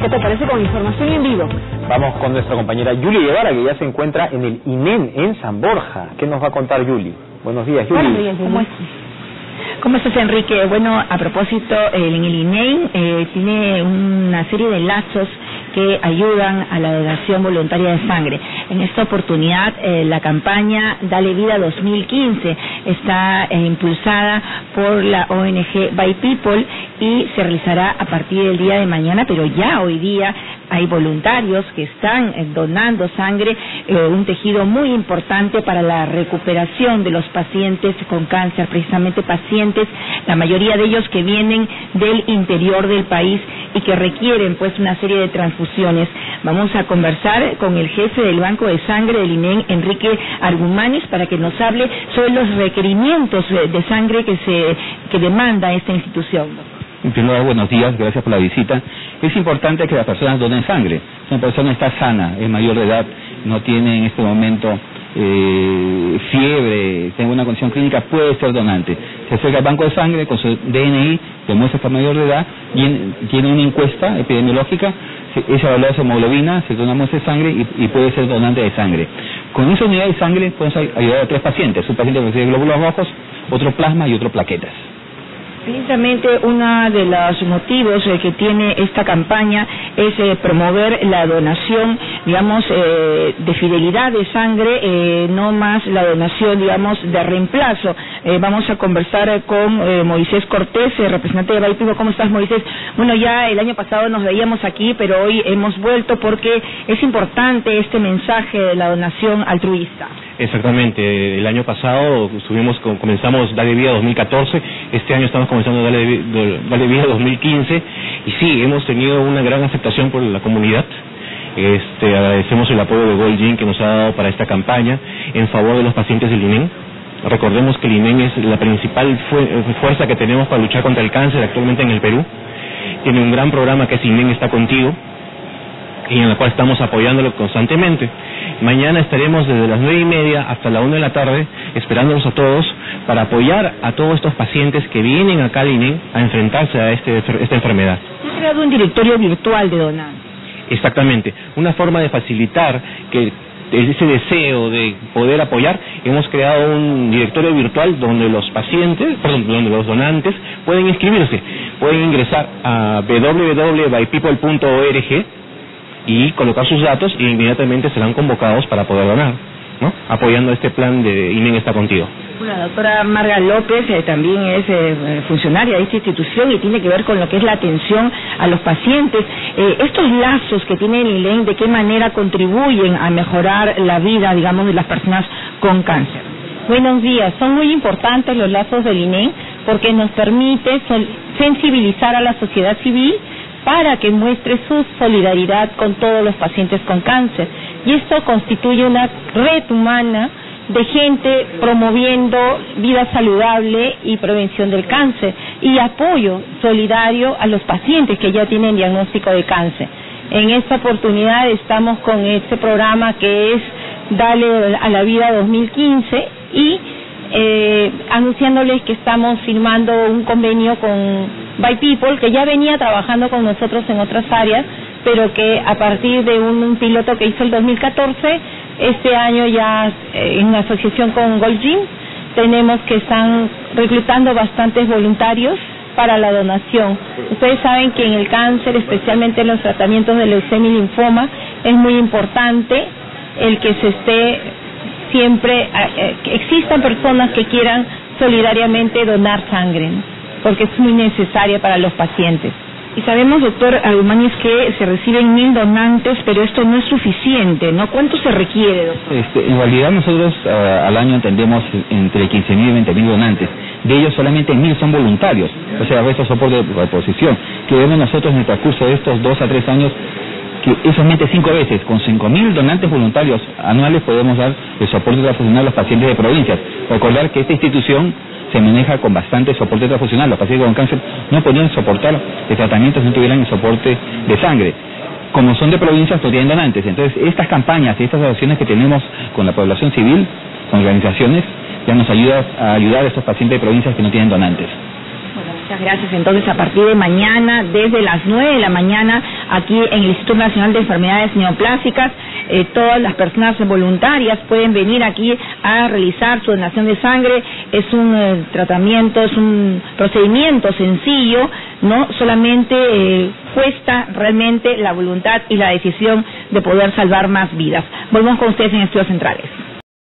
¿qué te parece con información en vivo? Vamos con nuestra compañera Yuli Guevara, que ya se encuentra en el INEN en San Borja. ¿Qué nos va a contar Yuli? Buenos días, Yuli. Buenos días, ¿cómo estás? ¿Cómo estás, Enrique? Bueno, a propósito, en el INEN eh, tiene una serie de lazos que ayudan a la donación voluntaria de sangre. En esta oportunidad, eh, la campaña Dale Vida 2015 está eh, impulsada por la ONG By People y se realizará a partir del día de mañana, pero ya hoy día hay voluntarios que están eh, donando sangre, eh, un tejido muy importante para la recuperación de los pacientes con cáncer, precisamente pacientes, la mayoría de ellos que vienen del interior del país y que requieren pues una serie de transfusiones. Vamos a conversar con el jefe del Banco de Sangre del INEN, Enrique Argumanis, para que nos hable sobre los requerimientos eh, de sangre que se que demanda esta institución. En buenos días, gracias por la visita. Es importante que las personas donen sangre. Si una persona está sana, es mayor de edad, no tiene en este momento eh, fiebre, tiene una condición clínica, puede ser donante. Se acerca al banco de sangre con su DNI, demuestra que es mayor de edad, y tiene una encuesta epidemiológica, es evaluada su hemoglobina, se dona muestra de sangre y, puede ser donante de sangre. Con esa unidad de sangre podemos ayudar a tres pacientes, un paciente que recibe glóbulos rojos, otro plasma y otro plaquetas. Precisamente uno de los motivos eh, que tiene esta campaña es eh, promover la donación, digamos, eh, de fidelidad de sangre, no más la donación, digamos, de reemplazo. vamos a conversar con Moisés Cortés, representante de Baipimo. ¿Cómo estás, Moisés? Bueno, ya el año pasado nos veíamos aquí, pero hoy hemos vuelto porque es importante este mensaje de la donación altruista. Exactamente, el año pasado subimos, comenzamos Dale Vida 2014, este año estamos comenzando Dale, Dale Vida 2015 y sí, hemos tenido una gran aceptación por la comunidad. Este, agradecemos el apoyo de Goldin que nos ha dado para esta campaña en favor de los pacientes del INEN. Recordemos que el INEN es la principal fuerza que tenemos para luchar contra el cáncer actualmente en el Perú. Tiene un gran programa que es INEN está contigo y en la cual estamos apoyándolo constantemente. Mañana estaremos desde las nueve y media hasta la una de la tarde esperándolos a todos para apoyar a todos estos pacientes que vienen acá al INE a enfrentarse a este, esta enfermedad. ¿Ha creado un directorio virtual de donantes? Exactamente, una forma de facilitar que ese deseo de poder apoyar, hemos creado un directorio virtual donde los pacientes, donde los donantes pueden inscribirse, pueden ingresar a www.bypeople.org y colocar sus datos y inmediatamente serán convocados para poder donar, ¿no? Apoyando este plan de INEN está contigo. La doctora Marga López eh, también es eh, funcionaria de esta institución y tiene que ver con lo que es la atención a los pacientes. Eh, estos lazos que tiene el INEN, ¿de qué manera contribuyen a mejorar la vida, digamos, de las personas con cáncer? Buenos días. Son muy importantes los lazos del INEN porque nos permite sensibilizar a la sociedad civil para que muestre su solidaridad con todos los pacientes con cáncer. Y esto constituye una red humana de gente promoviendo vida saludable y prevención del cáncer y apoyo solidario a los pacientes que ya tienen diagnóstico de cáncer. En esta oportunidad estamos con este programa que es Dale a la Vida 2015 y eh, anunciándoles que estamos firmando un convenio con By People, que ya venía trabajando con nosotros en otras áreas, pero que a partir de un, piloto que hizo el 2014, este año ya eh, en asociación con Gold tenemos que están reclutando bastantes voluntarios para la donación. Ustedes saben que en el cáncer, especialmente en los tratamientos de leucemia y linfoma, es muy importante el que se esté siempre, eh, que existan personas que quieran solidariamente donar sangre porque es muy necesaria para los pacientes. Y sabemos, doctor Argumanis, que se reciben mil donantes, pero esto no es suficiente, ¿no? ¿Cuánto se requiere, doctor? Este, en realidad nosotros uh, al año entendemos entre 15.000 y 20.000 donantes. De ellos solamente mil son voluntarios, o sea, resto soporte de reposición. Que vemos nosotros en el transcurso de estos dos a tres años que es solamente cinco veces, con 5.000 donantes voluntarios anuales podemos dar el soporte transfusional a los pacientes de provincias. Recordar que esta institución se maneja con bastante soporte transfusional. Los pacientes con cáncer no podían soportar el tratamiento si no tuvieran el soporte de sangre. Como son de provincias, no tienen donantes. Entonces, estas campañas y estas acciones que tenemos con la población civil, con organizaciones, ya nos ayuda a ayudar a estos pacientes de provincias que no tienen donantes. Muchas gracias. Entonces, a partir de mañana, desde las 9 de la mañana, aquí en el Instituto Nacional de Enfermedades Neoplásicas, eh, todas las personas voluntarias pueden venir aquí a realizar su donación de sangre. Es un eh, tratamiento, es un procedimiento sencillo, no solamente eh, cuesta realmente la voluntad y la decisión de poder salvar más vidas. Volvemos con ustedes en Estudios Centrales.